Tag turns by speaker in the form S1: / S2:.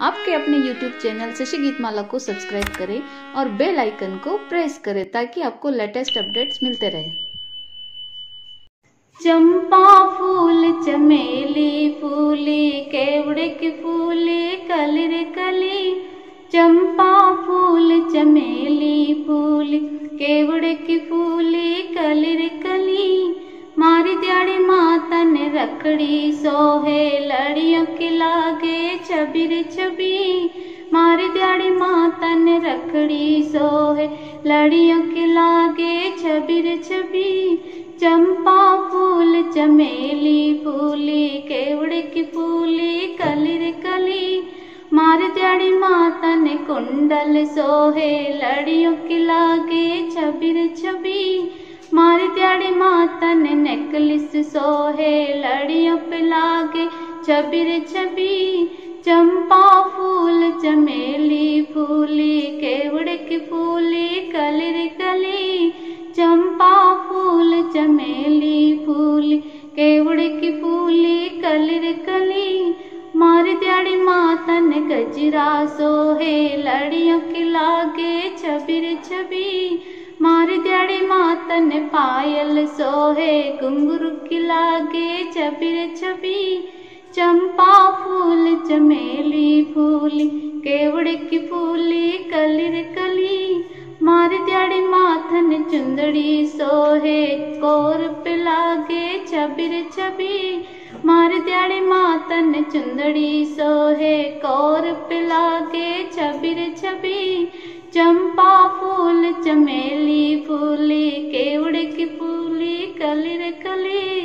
S1: आपके अपने YouTube channel Shashi Geetmala को सब्सक्राइब करें और बेल आइकन को प्रेस करें ताकि आपको लेटेस्ट अपडेट्स मिलते रहे।
S2: चंपा फूल, चमेली फूली, केवड़े की फूली कली रे कली। चंपा फूल, चमेली फूली, केवड़े की फूली, कलर कली। मारी दियाड़ी माता ने रखड़ी, सोहे लड़ियों की लागे। छबी रे छबी मारी दियाड़ी माता ने रखड़ी सोहे। लड़ियों के लागे छबी रे छबी चंपा फूल, चमेली फूली, केवड़े की फूली, कली रे कली। मार दियाड़ी माता ने कुंडल सोहे, लड़ियों की लागे छबी रे छबी मारी दियाड़ी माता ने नेकलिस सोहे, लड़ियों पे लागे छबी रे छबी चंपा फूल चमेली फूली केवड़े की फूली कली रे कली। चंपा फूल चमेली फूली केवड़े की फूली कली रे कली। मारी दियाड़ी माता ने गजरा, सोहे लड़ियों की लागे छबी रे छबी। मारी दियाड़ी माता ने पायल, सोहे घुंघरू की लागे छबी रे छबी। चंपा फूल, चमेली फूली, केवड़े की फूली, कली रे कली। मारी दियाड़ी माथन चुंदड़ी, सोहे कोर पे लागे छबी मारी दियाड़ी मातन चुंदड़ी, सोहे कोर पे लागे छबी छबी। चंपा फूल, चमेली फूली, केवड़े की फूली कलिर कली।